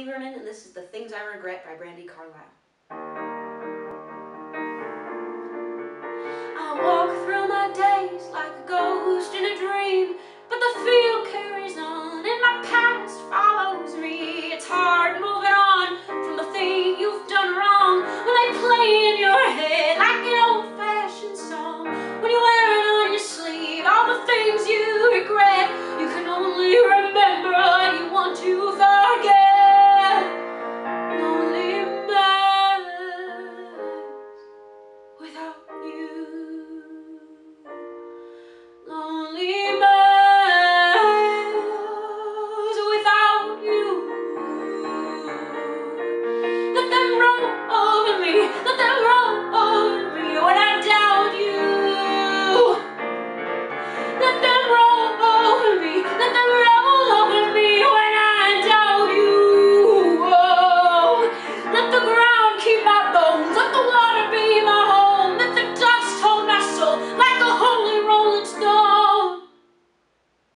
Lieberman, and this is The Things I Regret by Brandy Carlisle.